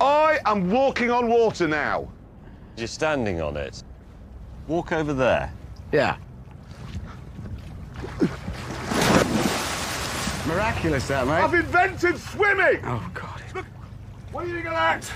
I am walking on water now. You're standing on it. Walk over there. Yeah. Miraculous, that, mate. I've invented swimming! Oh, God. Look, What are you think of that?